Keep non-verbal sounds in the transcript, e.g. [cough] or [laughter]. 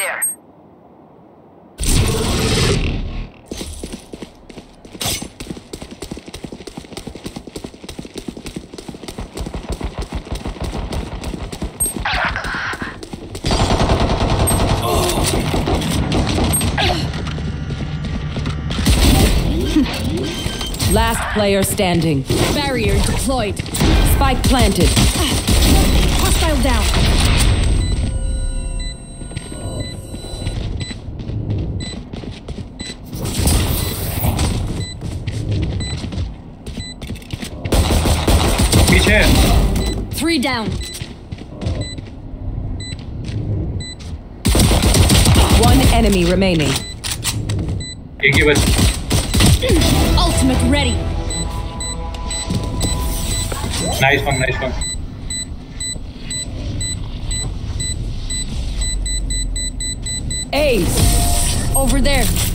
there. [laughs] Last player standing. Barrier deployed. Spike planted. Hostile down. पीछे Three down. One enemy remaining. एक ही बच Ultimate ready. Nice one nice one Ace. Over there.